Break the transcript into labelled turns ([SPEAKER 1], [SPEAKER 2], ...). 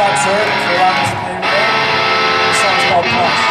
[SPEAKER 1] that's it. If you like this song's called